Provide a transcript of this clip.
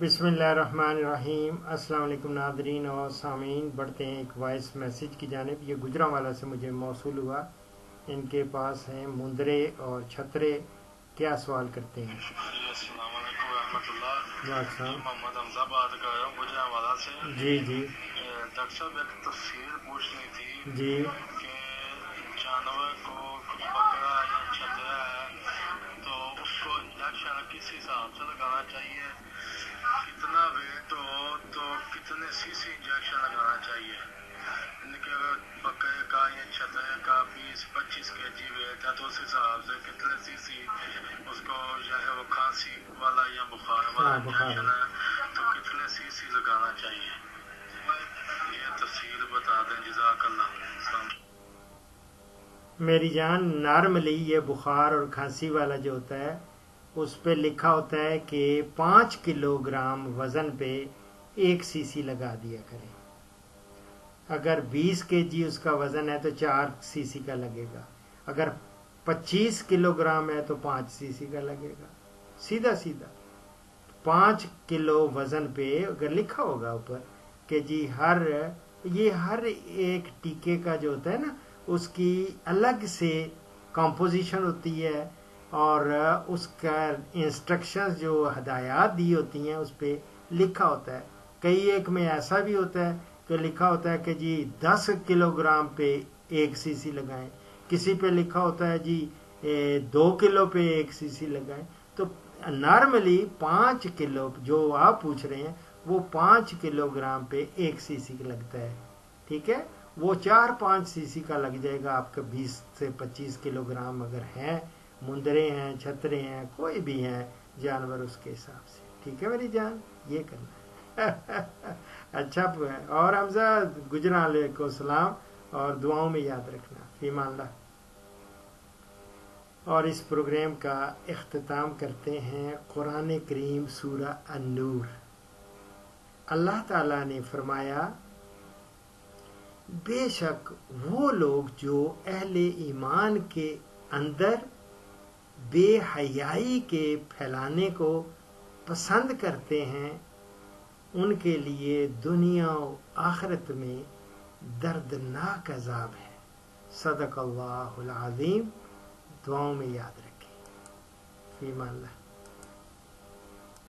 बिसमीम अस्सलाम नादरीन और सामीन। बढ़ते हैं एक वॉइस मैसेज की जानब। ये गुजरा वाला से मुझे मौसू हुआ। इनके पास हैं मुंदरे और छतरे। क्या सवाल करते हैं? जी जी। डॉक्टर साहब एक तस्वीर पूछनी थी जी। जानवर को पकड़ा या छतरा है तो उसको इंजेक्शन किस हिसाब से लगाना चाहिए? कितने सीसी इंजेक्शन लगाना चाहिए। इनके अगर बकरे का या छतरे का बीस पच्चीस के जी वेट है तो उस हिसाब से कितने सीसी उसको जो है वो खांसी वाला या बुखार वाला हाँ, इंजेक्शन है तो कितने सीसी लगाना चाहिए? ये तफसील बता दें जजाकल्ला मेरी जान नॉर्मली ये बुखार और खांसी वाला जो होता है उस पर लिखा होता है कि पाँच किलोग्राम वज़न पे एक सीसी लगा दिया करें। अगर 20 के जी उसका वज़न है तो चार सीसी का लगेगा। अगर 25 किलोग्राम है तो पाँच सीसी का लगेगा। सीधा सीधा। पाँच किलो वज़न पे अगर लिखा होगा ऊपर कि जी हर, ये हर एक टीके का जो होता है ना, उसकी अलग से कॉम्पोजिशन होती है और उसका इंस्ट्रक्शंस जो हदायत दी होती हैं उस पर लिखा होता है। कई एक में ऐसा भी होता है कि लिखा होता है कि जी दस किलोग्राम पे एक सीसी लगाएँ। किसी पे लिखा होता है जी ए, दो किलो पे एक सीसी लगाएँ। तो नॉर्मली पाँच किलो जो आप पूछ रहे हैं वो पाँच किलोग्राम पे एक सीसी लगता है। ठीक है? वो चार पाँच सीसी का लग जाएगा आपका बीस से पच्चीस किलोग्राम अगर हैं मुंदरे हैं छतरे हैं कोई भी हैं जानवर उसके हिसाब से। ठीक है मेरी जान? ये करना है। अच्छा और हमजा गुजरा को सलाम, और दुआओं में याद रखना फीमान ला और इस प्रोग्राम का अख्ताम करते हैं कुरान करीम सूरा अनूर अल्लाह ताला ने फरमाया, बेशक वो लोग जो अहले ईमान के अंदर बेहयाई के फैलाने को पसंद करते हैं उनके लिए दुनिया आखिरत में दर्दनाक अजाब है। सदक अल्लाह दुआओं में याद रखें। फीमान